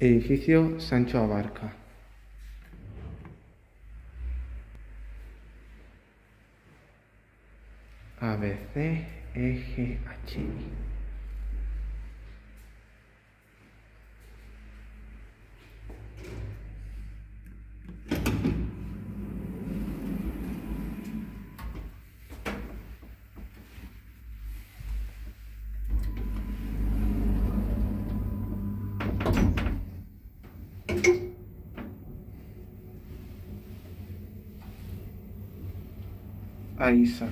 Edificio Sancho Abarca. A, B, C, E, G, H, a isa.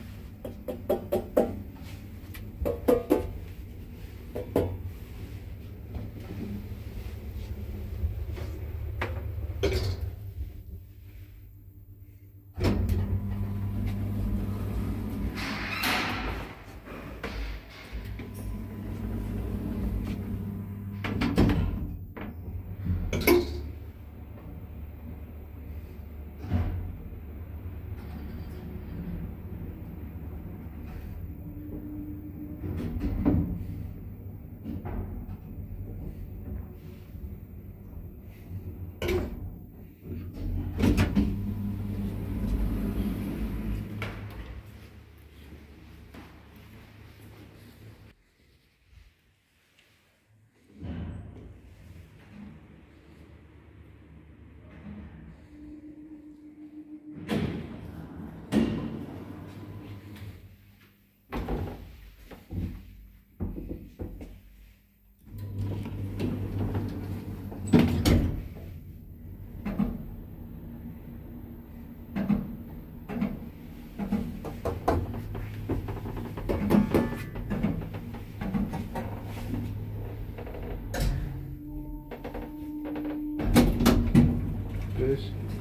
is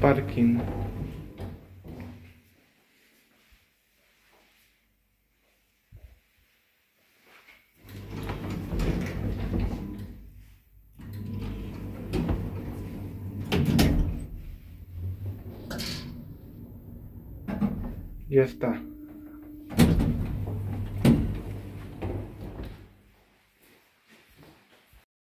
parking. Ya está.